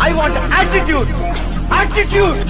I want attitude. Attitude.